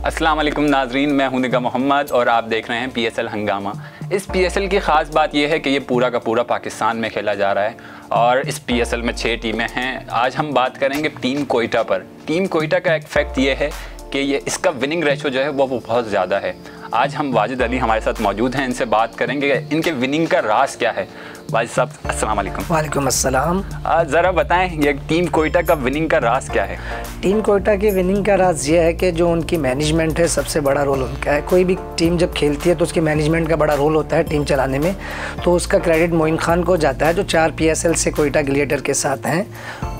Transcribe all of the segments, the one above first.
अस्सलाम वालेकुम नाजरीन, मैं हूँ निगा मोहम्मद और आप देख रहे हैं पीएसएल हंगामा। इस पीएसएल की ख़ास बात यह है कि ये पूरा का पूरा पाकिस्तान में खेला जा रहा है और इस पीएसएल में छः टीमें हैं। आज हम बात करेंगे टीम कोयटा पर। टीम कोयटा का एक फैक्ट ये है कि ये इसका विनिंग रेशो जो है, वो वो बहुत ज़्यादा है। आज हम वाजिद अली हमारे साथ मौजूद हैं, इनसे बात करेंगे इनके विनिंग का राज क्या है। वाजिद साहब अस्सलाम वालेकुम। वालेकुम अस्सलाम। ज़रा बताएँ ये टीम कोयटा का विनिंग का राज क्या है? टीम कोयटा की विनिंग का राज ये है कि जो उनकी मैनेजमेंट है सबसे बड़ा रोल उनका है। कोई भी टीम जब खेलती है तो उसकी मैनेजमेंट का बड़ा रोल होता है टीम चलाने में। तो उसका क्रेडिट मोइन खान को जाता है जो चार पीएसएल से कोयटा ग्लिएटर के साथ हैं।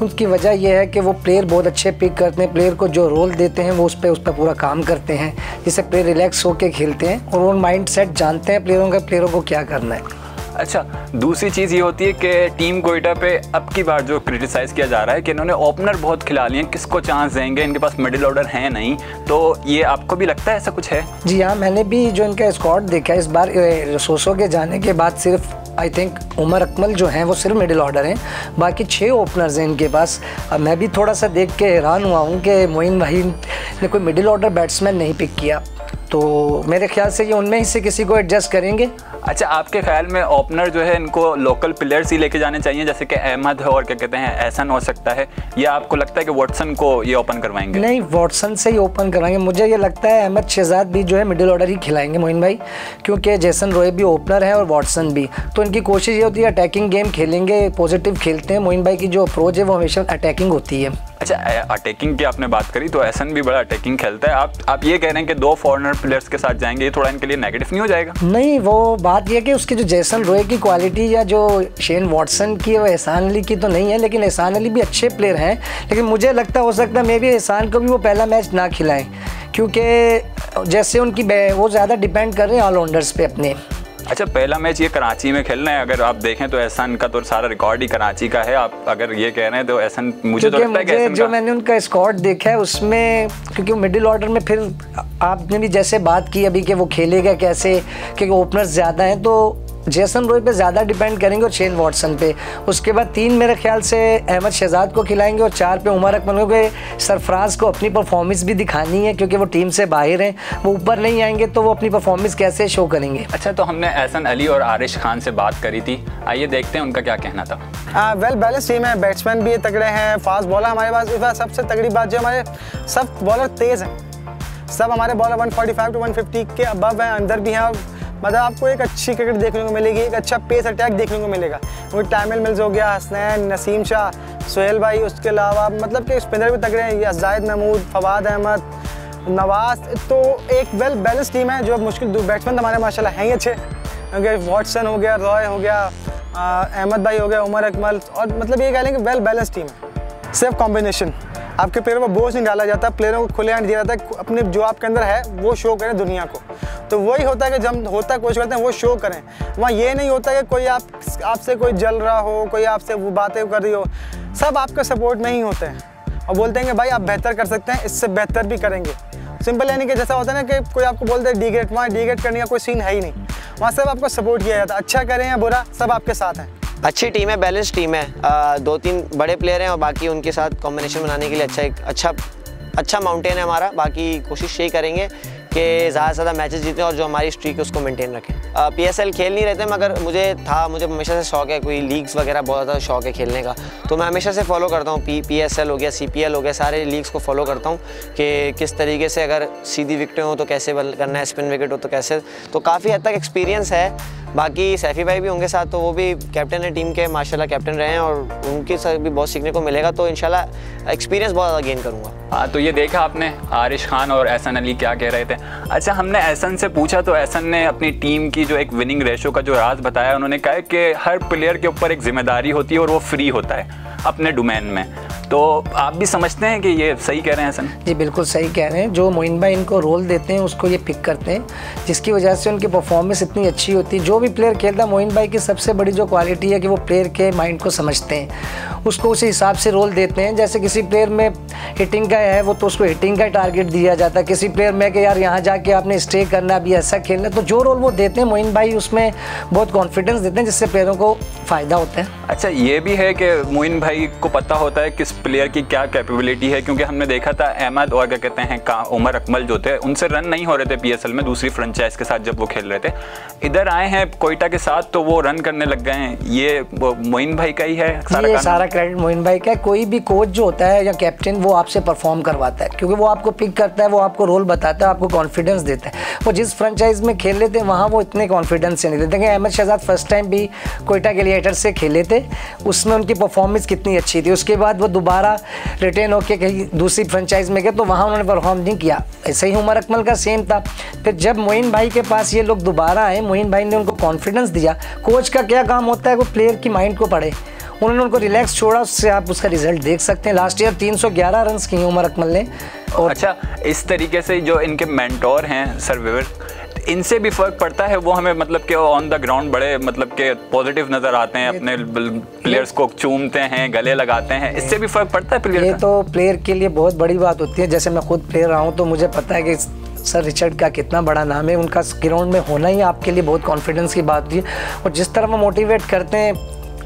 उसकी वजह यह है कि वो प्लेयर बहुत अच्छे पिक करते हैं प्लेयर को जो रोल देते हैं वो उस पर उस पर पूरा काम करते हैं। जिससे प्लेयर रिलैक्स होकर खेलते हैं और वो माइंड सेट जानते हैं प्लेयरों का प्लेयरों को क्या करना है। अच्छा दूसरी चीज़ ये होती है कि टीम कोयटा पे अब की बार जो क्रिटिसाइज़ किया जा रहा है कि इन्होंने ओपनर बहुत खिला लिए किसको चांस देंगे, इनके पास मिडिल ऑर्डर है नहीं तो ये आपको भी लगता है ऐसा कुछ है? जी हाँ मैंने भी जो इनका स्कॉट देखा है, इस बार सोसो के जाने के बाद सिर्फ़ आई थिंक उमर अकमल जो हैं, वो सिर्फ़ मिडिल ऑर्डर हैं, बाकी छः ओपनर्स हैं इनके पास। अब मैं भी थोड़ा सा देख के हैरान हुआ हूँ कि मोइन भाई ने कोई मिडिल ऑर्डर बैट्समैन नहीं पिक किया। तो मेरे ख्याल से ये उनमें ही से किसी को एडजस्ट करेंगे। अच्छा आपके ख्याल में ओपनर जो है इनको लोकल प्लेयर्स ही लेके जाने चाहिए जैसे कि अहमद है और क्या कहते हैं एहसन हो सकता है या आपको लगता है कि वाटसन को ये ओपन करवाएँगे? नहीं वाटसन से ही ओपन करवाएँगे। मुझे ये लगता है अहमद शहजाद भी जो है मिडिल ऑर्डर ही खिलाएँगे मोइन भाई क्योंकि जैसन रोए भी ओपनर है और वाटसन भी। तो इनकी कोशिश ये होती है अटैकिंग गेम खेलेंगे पॉजिटिव खेलते हैं। मोइन भाई की जो अप्रोच है वो हमेशा अटैकिंग होती है। अच्छा अटैकिंग की आपने बात करी तो एहसन भी बड़ा अटैकिंग खेलता है। आप आप ये कह रहे हैं कि दो फॉरनर प्लेयर्स के साथ जाएँगे ये थोड़ा इनके लिए नेगेटिव नहीं हो जाएगा? नहीं वो बात यह कि उसकी जो जैसन रोए की क्वालिटी या जो शेन वॉटसन की वो एहसान अली की तो नहीं है, लेकिन एहसान अली भी अच्छे प्लेयर हैं। लेकिन मुझे लगता हो सकता है मे भी एहसान को भी वो पहला मैच ना खिलाएँ, क्योंकि जैसे उनकी वो ज़्यादा डिपेंड कर रहे हैं ऑलराउंडर्स पे अपने। अच्छा पहला मैच ये कराची में खेलना है अगर आप देखें तो एहसन का तो सारा रिकॉर्ड ही कराची का है। आप अगर ये कह रहे हैं तो एहसन मुझे तो लगता है कि जो मैंने उनका स्कॉट देखा है उसमें क्योंकि मिडिल ऑर्डर में फिर आपने भी जैसे बात की अभी कि वो खेलेगा कैसे क्योंकि ओपनर्स ज़्यादा हैं तो जेसन रोय पे ज़्यादा डिपेंड करेंगे और शेन वॉटसन पे। उसके बाद तीन मेरे ख्याल से अहमद शहजाद को खिलाएँगे और चार पे उमर अकमल क्योंकि सरफराज को अपनी परफॉर्मेंस भी दिखानी है क्योंकि वो टीम से बाहर हैं। वो ऊपर नहीं आएँगे तो वो अपनी परफॉर्मेंस कैसे शो करेंगे? अच्छा तो हमने एहसन अली और आरिश खान से बात करी थी। आइए देखते हैं उनका क्या कहना था। वेल बैलेंस टीम है बैट्समैन भी तगड़े हैं फास्ट बॉलर हमारे पास। इस सबसे तगड़ी बात जो हमारे सब बॉलर तेज़ हैं। सब हमारे बॉलर 145 टू 150 के अबव हैं अंदर भी हैं मतलब आपको एक अच्छी क्रिकेट देखने को मिलेगी, एक अच्छा पेस अटैक देखने को मिलेगा। वो टाइमिल मिल्स हो गया हसनैन नसीम शाह सोहेल भाई, उसके अलावा मतलब कि स्पिनर भी तगड़े हैं जायद महमूद फवाद अहमद नवाज़ तो एक वेल बैलेंस टीम है जो मुश्किल बैट्समैन हमारे माशाल्लाह हैं ही अच्छे। क्योंकि वॉटसन हो गया रॉय हो गया अहमद भाई हो गया, उमर अकमल, और मतलब ये कह लें कि वेल बैलेंस टीम है। सिर्फ़ कॉम्बिनेशन आपके प्लेयरों पर बोझ नहीं डाला जाता प्लेयरों को खुले हैंड दिया जाता है, अपने जो आपके अंदर है, वो शो करें दुनिया को। तो वही होता है कि जब होता कोशिश करते हैं वो शो करें। वहाँ ये नहीं होता कि कोई आप आपसे कोई जल रहा हो कोई आपसे वो बातें कर रही हो। सब आपके सपोर्ट में ही होते हैं। और बोलते हैं कि भाई आप बेहतर कर सकते हैं इससे बेहतर भी करेंगे। सिंपल यानी कि जैसा होता है ना कि कोई आपको बोलते हैं डी ग्रेड वहाँ डी ग्रेड करने का कोई सीन है ही नहीं। वहाँ सब आपको सपोर्ट किया जाता है। अच्छा करें या बुरा सब आपके साथ हैं। अच्छी टीम है बैलेंस टीम है। आ, दो तीन बड़े प्लेयर हैं और बाकी उनके साथ कॉम्बिनेशन बनाने के लिए अच्छा एक अच्छा अच्छा माउंटेन है हमारा। बाकी कोशिश यही करेंगे। कि ज़्यादा से ज़्यादा मैचेस जीतें और जो हमारी स्ट्रीक है, उसको मेंटेन रखें। पी एस एल खेल नहीं रहते मगर मुझे था, मुझे हमेशा से शौक है कोई लीग्स वगैरह बहुत ज़्यादा शौक है खेलने का। तो मैं हमेशा से फॉलो करता हूँ पी पी एस एल हो गया सी पी एल हो गया, सारे लीग्स को फॉलो करता हूँ कि किस तरीके से अगर सीधी विकटें हो तो कैसे करना है स्पिन विकेट हो तो कैसे। तो काफ़ी हद तक एक्सपीरियंस है बाकी सैफ़ी भाई भी होंगे साथ तो वो भी कैप्टन है टीम के माशाल्लाह कैप्टन रहे हैं और उनके साथ भी बहुत सीखने को मिलेगा तो इंशाल्लाह एक्सपीरियंस बहुत ज़्यादा गेन करूँगा। हाँ तो ये देखा आपने, आरिश खान और एहसन अली क्या कह रहे थे। अच्छा हमने एहसन से पूछा तो एहसन ने अपनी टीम की जो एक विनिंग रेशो का जो राज बताया, उन्होंने कहा कि हर प्लेयर के ऊपर एक ज़िम्मेदारी होती है और वो फ्री होता है, अपने डोमेन में। तो आप भी समझते हैं कि ये सही कह रहे हैं, हसन? जी, बिल्कुल सही कह रहे हैं। जो मोइन भाई इनको रोल देते हैं, उसको ये पिक करते हैं, जिसकी वजह से उनकी परफॉर्मेंस इतनी अच्छी होती। है जो भी प्लेयर खेलता है मोइन भाई की सबसे बड़ी जो क्वालिटी है कि वो प्लेयर के माइंड को समझते हैं। उसको उसी हिसाब से रोल देते हैं। जैसे किसी प्लेयर में हिटिंग का है वो तो उसको हिटिंग का टारगेट दिया जाता है। किसी प्लेयर में कि यार यहाँ जाके आपने स्टे करना अभी ऐसा खेलना तो जो रोल वो देते हैं मोइन भाई उसमें बहुत कॉन्फिडेंस देते हैं जिससे प्लेयरों को फ़ायदा होता है। अच्छा ये भी है कि मोइन भाई को पता होता है किस प्लेयर की क्या कैपेबिलिटी है क्योंकि हमने देखा था अहमद और क्या कहते हैं का उमर अकमल जो थे उनसे रन नहीं हो रहे थे पीएसएल में दूसरी फ्रेंचाइज के साथ जब वो खेल रहे थे। इधर आए हैं कोयटा के साथ तो वो रन करने लग गए हैं। ये मोइन भाई का ही है सारा ये सारा क्रेडिट मोइन भाई का कोई भी कोच जो होता है या कैप्टन वो आपसे परफॉर्म करवाता है। क्योंकि वो आपको पिक करता है, वो आपको रोल बताता है, आपको कॉन्फिडेंस देता है। वो जिस फ्रेंचाइज में खेल लेते हैं, वहाँ वो इतने कॉन्फिडेंस से नहीं देते। हैं अहमद शहजाद फ़र्स्ट टाइम भी कोयटा के लिए एटर से खेले थे उसमें उनकी परफॉर्मेंस कितनी अच्छी थी। उसके बाद वो दोबारा रिटेन होकर कहीं दूसरी फ्रेंचाइज में गए तो वहाँ उन्होंने परफॉर्म नहीं किया। ऐसे ही उमर अकमल का सेम था। फिर जब मोइन भाई के पास ये लोग दोबारा आए मोइन भाई ने उनको कॉन्फिडेंस दिया। कोच का क्या काम होता है, वो प्लेयर की माइंड को पढ़े। उन्होंने उनको रिलैक्स छोड़ा उससे आप उसका रिज़ल्ट देख सकते हैं। लास्ट ईयर 311 रन किए उमर अकमल ने। और अच्छा इस तरीके से जो इनके मैंटोर हैं सर्वेवर इनसे भी फ़र्क पड़ता है? वो हमें मतलब कि ऑन द ग्राउंड बड़े मतलब के पॉजिटिव नज़र आते हैं अपने प्लेयर्स को चूमते हैं गले लगाते हैं। इससे भी फ़र्क पड़ता है प्लेयर ये तो प्लेयर के लिए बहुत बड़ी बात होती है। जैसे मैं खुद प्लेयर रहा हूँ तो मुझे पता है कि सर रिचर्ड का कितना बड़ा नाम है। उनका ग्राउंड में होना ही आपके लिए बहुत कॉन्फिडेंस की बात होती है। और जिस तरह वो मोटिवेट करते हैं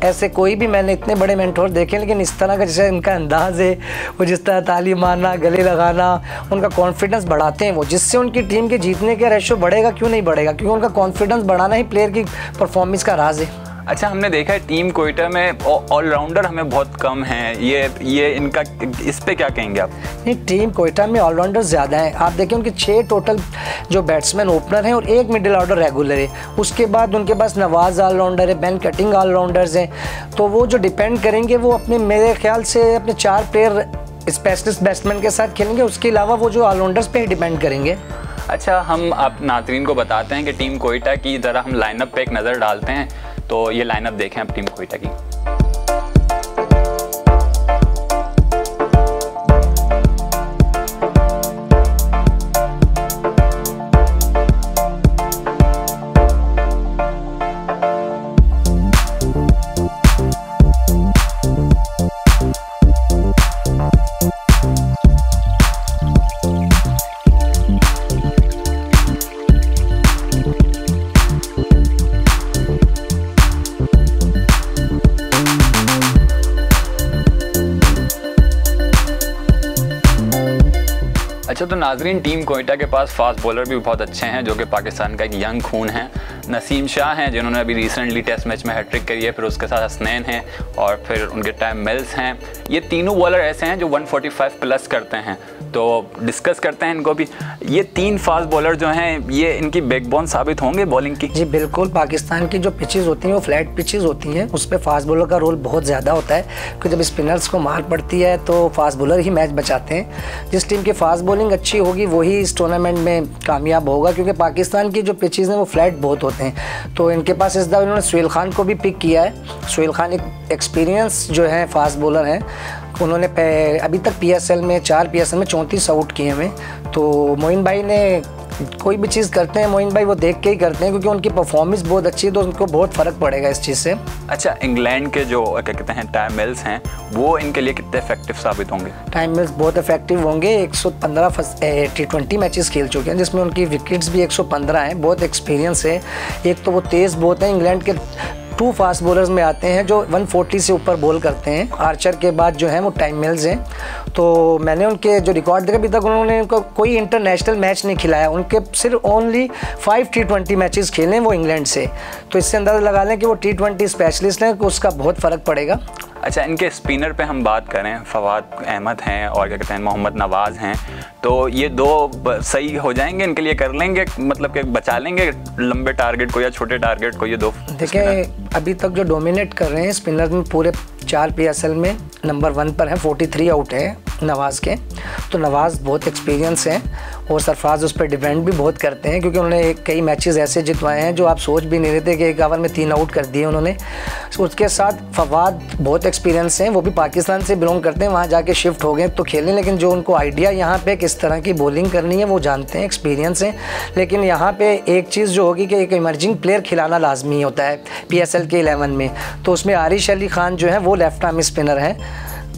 ऐसे कोई भी मैंने इतने बड़े मैंटोर देखे, लेकिन इस तरह का जैसे इनका अंदाज है, वो जिस तरह ताली मारना, गले लगाना, उनका कॉन्फिडेंस बढ़ाते हैं वो। जिससे उनकी टीम के जीतने का रेशो बढ़ेगा, क्यों नहीं बढ़ेगा? क्योंकि उनका कॉन्फिडेंस बढ़ाना ही प्लेयर की परफॉर्मेंस का राज है। अच्छा हमने देखा है टीम कोयटा में ऑलराउंडर हमें बहुत कम हैं। ये ये इनका इस पे क्या कहेंगे आप? नहीं टीम कोयटा में ऑलराउंडर ज़्यादा हैं। आप देखें उनके छः टोटल जो बैट्समैन ओपनर हैं और एक मिडिल ऑर्डर रेगुलर है। उसके बाद उनके पास नवाज़ ऑलराउंडर है बैन कटिंग ऑलराउंडर्स हैं। तो वो जो डिपेंड करेंगे वो अपने मेरे ख्याल से अपने चार प्लेयर स्पेशलिस्ट बैट्समैन के साथ खेलेंगे। उसके अलावा वो जो ऑलराउंडर्स पे ही डिपेंड करेंगे। अच्छा हम आप नातरीन को बताते हैं कि टीम कोयटा की ज़रा हम लाइनअप पे एक नज़र डालते हैं। तो ये लाइनअप देखें आप टीम कोयटा की नाजरीन, टीम कोयटा के पास फास्ट बॉलर भी बहुत अच्छे हैं, जो कि पाकिस्तान का एक यंग खून है। नसीम शाह हैं, जिन्होंने अभी रिसेंटली टेस्ट मैच में हैट्रिक करी है, फिर उसके साथ हसनैन हैं और फिर उनके टाइम मिल्स हैं। ये तीनों बॉलर ऐसे हैं जो 145 प्लस करते हैं। तो डिस्कस करते हैं इनको भी। ये तीन फास्ट बॉलर जो हैं, ये इनकी बैकबोन साबित होंगे बॉलिंग की? जी, बिल्कुल। पाकिस्तान की जो पिचेज़ होती हैं, वो फ्लैट पिचेज़ होती हैं, उस पर फास्ट बॉलर का रोल बहुत ज़्यादा होता है, क्योंकि जब स्पिनर्स को मार पड़ती है तो फास्ट बॉलर ही मैच बचाते हैं। जिस टीम की फास्ट बॉलिंग अच्छी होगी वही इस टूर्नामेंट में कामयाब होगा, क्योंकि पाकिस्तान की जो पिचेज़ हैं, वो फ्लैट बहुत होते हैं। तो इनके पास इस दफ़ा इन्होंने सुहेल खान को भी पिक किया है। सुहेल खान एक एक्सपीरियंस जो है फास्ट बॉलर हैं। उन्होंने अभी तक पीएसएल में चार पीएसएल में चौंतीस आउट किए हुए। तो मोइन भाई ने कोई भी चीज़ करते हैं मोइन भाई वो देख के ही करते हैं क्योंकि उनकी परफॉर्मेंस बहुत अच्छी है तो उनको बहुत फ़र्क पड़ेगा इस चीज़ से। अच्छा इंग्लैंड के जो क्या कहते हैं टाइम मिल्स हैं वो इनके लिए कितने इफ़ेक्टिव साबित होंगे? टाइम मिल्स बहुत इफ़ेक्टिव होंगे 115 टी ट्वेंटी मैचेस खेल चुके हैं जिसमें उनकी विकेट्स भी 115 हैं बहुत एक्सपीरियंस है। एक तो वो तेज़ बहुत हैं इंग्लैंड के टू फास्ट बॉलर्स में आते हैं जो 140 से ऊपर बॉल करते हैं। आर्चर के बाद जो है वो टाइम मिल्स हैं। तो मैंने उनके जो रिकॉर्ड देखा अभी तक उन्होंने उनको कोई इंटरनेशनल मैच नहीं खिलाया। उनके सिर्फ़ only five T twenty matches खेले हैं वो इंग्लैंड से। तो इससे अंदाज़ा लगा लें कि वो टी ट्वेंटी स्पेशलिस्ट हैं, उसका बहुत फ़र्क पड़ेगा। अच्छा इनके स्पिनर पे हम बात करें फवाद अहमद हैं और क्या कहते हैं मोहम्मद नवाज़ हैं तो ये दो सही हो जाएँगे इनके लिए कर लेंगे मतलब कि बचा लेंगे लंबे टारगेट को या छोटे टारगेट को ये दो देखिए अभी तक जो डोमिनेट कर रहे हैं स्पिनर में पूरे चार पीएसएल में नंबर वन पर है 43 आउट है नवाज़ के। तो नवाज़ बहुत एक्सपीरियंस है और सरफराज उस पर डिपेंड भी बहुत करते हैं, क्योंकि उन्होंने एक कई मैचेस ऐसे जितवाए हैं जो आप सोच भी नहीं रहे थे कि एक ओवर में तीन आउट कर दिए उन्होंने। उसके साथ फवाद बहुत एक्सपीरियंस हैं, वो भी पाकिस्तान से बिलोंग करते हैं, वहाँ जाके शिफ्ट हो गए तो खेलें, लेकिन जो उनको आइडिया यहाँ पे किस तरह की बॉलिंग करनी है, वो जानते हैं एक्सपीरियंस हैं। लेकिन यहाँ पे एक चीज़ जो होगी कि एक इमर्जिंग प्लेयर खिलाना लाजमी होता है PSL के एलेवन में। तो उसमें आरिश अली खान जो है, वो लेफ़्ट आर्म स्पिनर है।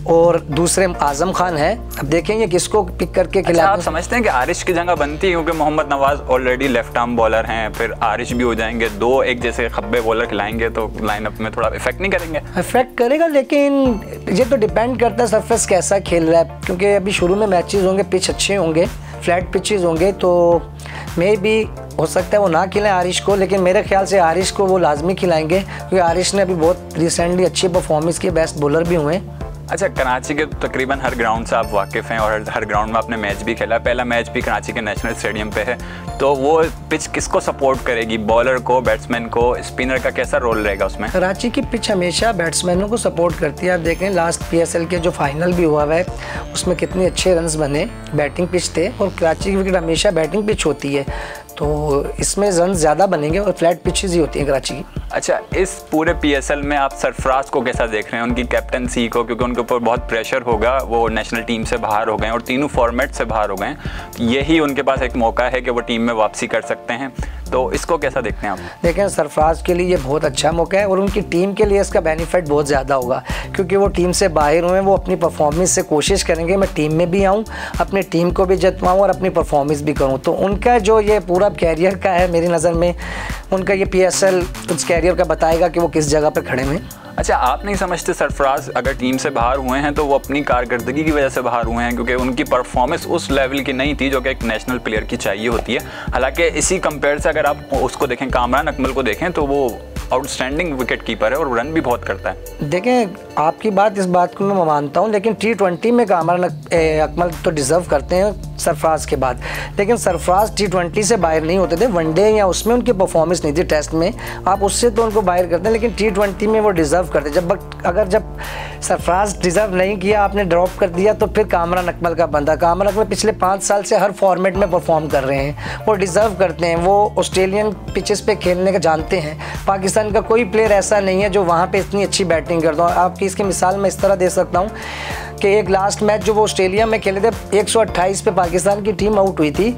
और दूसरे आज़म खान है। अब देखेंगे किसको पिक करके अच्छा, आप समझते हैं कि आरिश की जगह बनती है क्योंकि Mohammad Nawaz already left arm bowler हैं फिर आरिश भी हो जाएँगे दो एक जैसे खब्बे बॉलर खिलाएँगे तो लाइनअप में थोड़ा इफ़ेक्ट नहीं करेंगे? इफ़ेक्ट करेगा लेकिन ये तो डिपेंड करता है सरफेस कैसा खेल रहा है क्योंकि अभी शुरू में मैचेज होंगे पिच अच्छे होंगे फ्लैट पिचेज होंगे तो मे भी हो सकता है वो ना खिलाएँ आरिश को लेकिन मेरे ख्याल से आरिश को वो लाजमी खिलाएँगे क्योंकि आरिश ने अभी बहुत रिसेंटली अच्छी परफॉर्मेंस की बेस्ट बॉलर भी हुए हैं। अच्छा कराची के तकरीबन हर ग्राउंड से आप वाकिफ़ हैं और हर ग्राउंड में आपने मैच भी खेला पहला मैच भी कराची के नेशनल स्टेडियम पे है। तो वो पिच किसको सपोर्ट करेगी? बॉलर को बैट्समैन को? स्पिनर का कैसा रोल रहेगा उसमें? कराची की पिच हमेशा बैट्समैनों को सपोर्ट करती है। आप देखें लास्ट पीएसएल के जो फाइनल भी हुआ है, उसमें कितने अच्छे रन बने। बैटिंग पिच थे और कराची की विकेट हमेशा बैटिंग पिच होती है। तो इसमें रन ज़्यादा बनेंगे और फ्लैट पिचेज ही होती हैं कराची की। अच्छा इस पूरे पीएसएल में आप सरफराज को कैसा देख रहे हैं? उनकी कैप्टनसी को क्योंकि उनके ऊपर बहुत प्रेशर होगा वो नेशनल टीम से बाहर हो गए और तीनों फॉर्मेट से बाहर हो गए यही उनके पास एक मौका है कि वो टीम में वापसी कर सकते हैं। तो इसको कैसा देखते हैं आप? देखें सरफराज के लिए ये बहुत अच्छा मौका है और उनकी टीम के लिए इसका बेनिफिट बहुत ज़्यादा होगा क्योंकि वो टीम से बाहर हुए हैं वो अपनी परफॉर्मेंस से कोशिश करेंगे मैं टीम में भी आऊँ अपनी टीम को भी जतवाऊँ और अपनी परफॉर्मेंस भी करूँ। तो उनका जो ये पूरा कैरियर का है मेरी नज़र में। उनका ये पी उस कैरियर का बताएगा कि वो किस जगह पर खड़े हुए अच्छा आप नहीं समझते सरफराज, अगर टीम से बाहर हुए हैं तो वो अपनी कारकर्दगी की वजह से बाहर हुए हैं, क्योंकि उनकी परफॉर्मेंस उस लेवल की नहीं थी जो कि एक नेशनल प्लेयर की चाहिए होती है। हालाँकि इसी कंपेयर से अगर आप उसको देखें, कामरान अकमल को देखें तो वो आउटस्टैंडिंग विकेट कीपर है और रन भी बहुत करता है। देखें, आपकी बात, इस बात को मैं मानता हूँ, लेकिन टी ट्वेंटी में कामरान अकमल तो डिज़र्व करते हैं सरफराज के बाद। लेकिन सरफराज टी ट्वेंटी से बाहर नहीं होते थे, वनडे या उसमें उनकी परफॉर्मेंस नहीं थी टेस्ट में। आप उससे तो उनको बाहर करते हैं, लेकिन टी ट्वेंटी में वो डिज़र्व करते जब बट, अगर जब सरफराज डिज़र्व नहीं किया, आपने ड्रॉप कर दिया तो फिर कामरान अकमल का बंदा। कामरान अकमल पिछले पाँच साल से हर फॉर्मेट में परफॉर्म कर रहे हैं। वो डिज़र्व करते हैं, वो ऑस्ट्रेलियन पिचेस पे खेलने का जानते हैं, पाकिस्तान का कोई प्लेयर ऐसा नहीं है जो वहाँ पे इतनी अच्छी बैटिंग करता हूँ। आपकी इसकी मिसाल मैं इस तरह दे सकता हूँ कि एक लास्ट मैच जो वो ऑस्ट्रेलिया में खेले थे 128 पे पाकिस्तान की टीम आउट हुई थी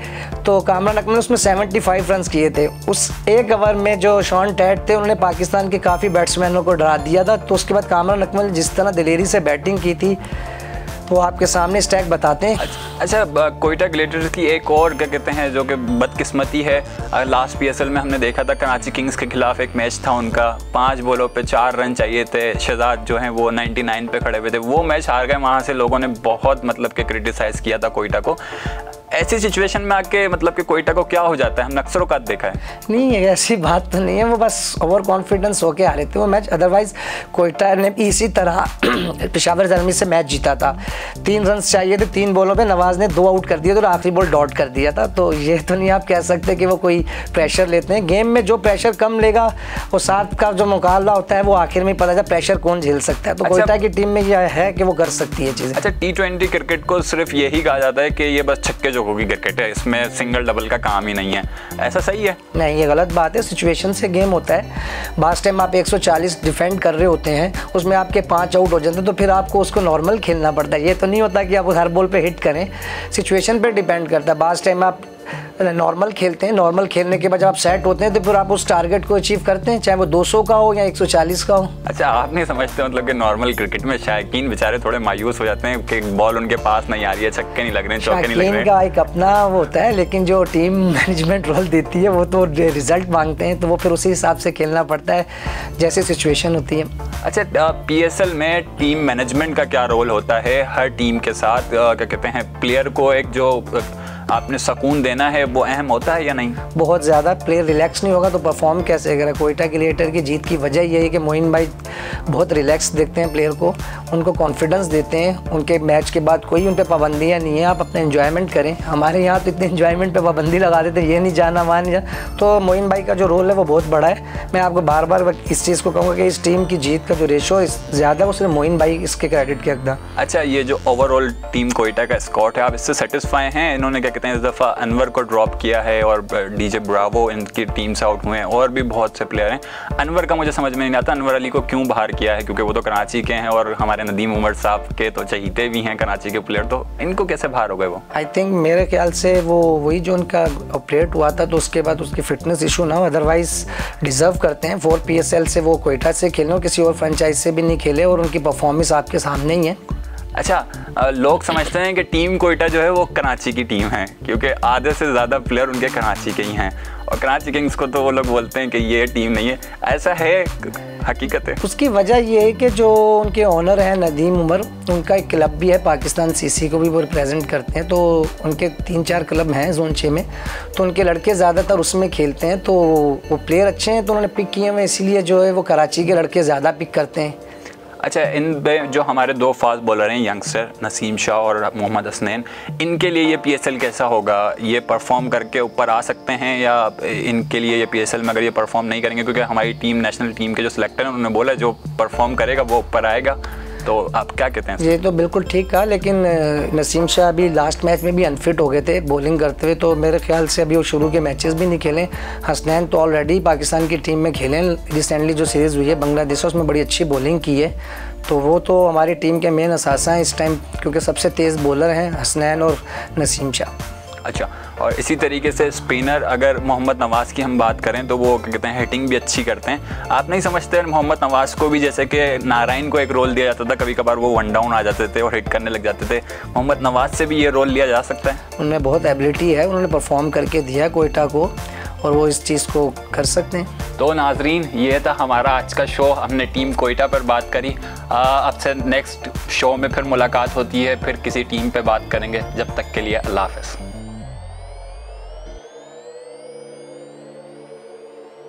तो कामरान अकमल ने उसमें 75 रन किए थे। उस एक ओवर में जो शॉन टैट थे, उन्होंने पाकिस्तान के काफ़ी बैट्समैनों को डरा दिया था। तो उसके बाद कामरान अकमल जिस तरह दिलेरी से बैटिंग की थी वो आपके सामने स्टैक बताते हैं। अच्छा कोयटा ग्लेटर्स की एक और क्या कहते हैं, जो कि बदकिस्मती है। लास्ट पीएसएल में हमने देखा था कराची किंग्स के खिलाफ एक मैच था उनका। पाँच बॉलों पर चार रन चाहिए थे। शहजाद जो हैं, वो 99 पे खड़े हुए थे। वो मैच हार गए, वहाँ से लोगों ने बहुत मतलब के क्रिटिसाइज़ किया था कोयटा को। ऐसी सिचुएशन में आके मतलब कि कोयटा को क्या हो जाता है? हमने अक्सर औकात देखा है। नहीं ऐसी बात तो नहीं है। वो बस ओवर कॉन्फिडेंस होके आ रहे थे वो मैच अदरवाइज़ कोयटा ने इसी तरह पिशावर जर्मी से मैच जीता था। तीन रन चाहिए थे तीन बॉलों पे नवाज़ ने दो आउट कर दिया तो आखिरी बॉल डॉट कर दिया था। तो ये तो नहीं आप कह सकते कि वो कोई प्रेशर लेते हैं। गेम में जो प्रेशर कम लेगा वो साथ का जो मुकाबला होता है वो आखिर में पता चला प्रेशर कौन झेल सकता है। तो अच्छा, कोयटा की टीम में यह है कि वो कर सकती है चीज़ें। अच्छा टी क्रिकेट को सिर्फ़ यही कहा जाता है कि ये बस छक्के जो होगी क्रिकेट है, इसमें सिंगल डबल का काम ही नहीं है। ऐसा सही है? नहीं, ये गलत बात है। सिचुएशन से गेम होता है। लास्ट टाइम आप 140 डिफेंड कर रहे होते हैं, उसमें आपके पाँच आउट हो जाते हैं तो फिर आपको उसको नॉर्मल खेलना पड़ता है। ये तो नहीं होता कि आप हर बॉल पर हिट करें। सिचुएशन पर डिपेंड करता है। लास्ट टाइम आप नॉर्मल खेलते हैं नॉर्मल खेलने के बाद जब आप सेट होते हैं तो फिर आप उस टारगेट को अचीव करते हैं चाहे वो 200 का हो या 140 का हो। अच्छा आप नहीं समझते मतलब कि नॉर्मल क्रिकेट में शायकीन बेचारे थोड़े मायूस हो जाते हैं कि बॉल उनके पास नहीं आ रही है छक्के नहीं लग रहे हैं चौके नहीं लग रहे का एक अपना वो होता है लेकिन जो टीम मैनेजमेंट रोल देती है वो तो रिज़ल्ट मांगते हैं तो वो फिर उसी हिसाब से खेलना पड़ता है जैसे सिचुएशन होती है। अच्छा पीएसएल में टीम मैनेजमेंट का क्या रोल होता है हर टीम के साथ क्या कहते हैं प्लेयर को एक जो आपने सुकून देना है वो अहम होता है या नहीं? बहुत ज़्यादा प्लेयर रिलैक्स नहीं होगा तो परफॉर्म कैसे? करेगा कोयटा क्रिएटर की जीत की वजह यही है कि मोइन भाई बहुत रिलैक्स देखते हैं प्लेयर को उनको कॉन्फिडेंस देते हैं उनके मैच के बाद कोई उन पर पाबंदियाँ नहीं है आप अपने इन्जॉयमेंट करें। हमारे यहाँ तो इतने इन्जॉयमेंट पर पाबंदी लगा देते ये नहीं जाना वहाँ नहीं जाना। तो मोइन भाई का जो रोल है वो बहुत बड़ा है। मैं आपको बार बार इस चीज़ को कहूँगा कि इस टीम की जीत का जो रेशो ज़्यादा है वो सिर्फ़ मोइन भाई इसके क्रेडिट के अच्छा ये जो ओवरऑल टीम कोयटा का स्कॉट है आप इससे सेटिस्फाई हैं? इन्होंने क्या कहते हैं इस दफ़ा अनवर को ड्रॉप किया है और डीजे ब्रावो इनकी टीम से आउट हुए हैं और भी बहुत से प्लेयर हैं। अनवर का मुझे समझ में नहीं आता, अनवर अली को क्यों बाहर किया है? क्योंकि वो तो कराची के हैं और हमारे नदीम उमर साहब के तो चहीते भी हैं कराची के प्लेयर तो इनको कैसे बाहर हो गए वो? आई थिंक मेरे ख्याल से वो वही जो उनका ऑपरेट हुआ था तो उसके बाद उसकी फिटनेस इशू ना हो अदरवाइज़ डिज़र्व करते हैं। फोर पी से वो कोयटा से खेले और किसी और फ्रेंचाइज से भी नहीं खेले और उनकी परफॉर्मेंस आपके सामने ही है। अच्छा लोग समझते हैं कि टीम कोयटा जो है वो कराची की टीम है, क्योंकि आधे से ज़्यादा प्लेयर उनके कराची के ही हैं। और कराची किंग्स को तो वो लोग बोलते हैं कि ये टीम नहीं है। ऐसा है हकीकत है? उसकी वजह ये है कि जो उनके ऑनर हैं, नदीम उमर, उनका एक क्लब भी है, पाकिस्तान सीसी को भी वो रिप्रेजेंट करते हैं तो उनके तीन चार क्लब हैं जोन छः में। तो उनके लड़के ज़्यादातर उसमें खेलते हैं तो वो प्लेयर अच्छे हैं तो उन्होंने पिक किए हुए इसीलिए जो है वो कराची के लड़के ज़्यादा पिक करते हैं। अच्छा इन पे जो हमारे दो फास्ट बॉलर हैं, यंगस्टर नसीम शाह और मोहम्मद हसनैन इनके लिए ये पीएसएल कैसा होगा? ये परफॉर्म करके ऊपर आ सकते हैं या इनके लिए ये पीएसएल में अगर ये परफॉर्म नहीं करेंगे? क्योंकि हमारी टीम नेशनल टीम के जो सिलेक्टर हैं, उन्होंने बोला जो परफॉर्म करेगा, वो ऊपर आएगा। तो आप क्या कहते हैं? ये तो बिल्कुल ठीक कहा लेकिन नसीम शाह अभी लास्ट मैच में भी अनफिट हो गए थे बॉलिंग करते हुए तो मेरे ख्याल से अभी वो शुरू के मैचेस भी नहीं खेले। हसनैन तो ऑलरेडी पाकिस्तान की टीम में खेले। रिसेंटली जो सीरीज़ हुई है बांग्लादेश उसमें बड़ी अच्छी बॉलिंग की है। तो वो तो हमारी टीम के मेन असासा हैं इस टाइम क्योंकि सबसे तेज़ बॉलर हैं हसनैन और नसीम शाह। अच्छा और इसी तरीके से स्पिनर अगर मोहम्मद नवाज़ की हम बात करें तो वो क्या कहते हैं हिटिंग भी अच्छी करते हैं। आप नहीं समझते मोहम्मद नवाज़ को भी जैसे कि नारायण को एक रोल दिया जाता था कभी कभार वो वन डाउन आ जाते थे और हिट करने लग जाते थे। मोहम्मद नवाज़ से भी ये रोल लिया जा सकता है? उनमें बहुत एबिलिटी है उन्होंने परफॉर्म करके दिया कोयटा को और वो इस चीज़ को कर सकते हैं। तो नाजरीन ये था हमारा आज का शो हमने टीम कोयटा पर बात करी। अब से नेक्स्ट शो में फिर मुलाकात होती है फिर किसी टीम पे बात करेंगे। जब तक के लिए अल्लाह हाफ़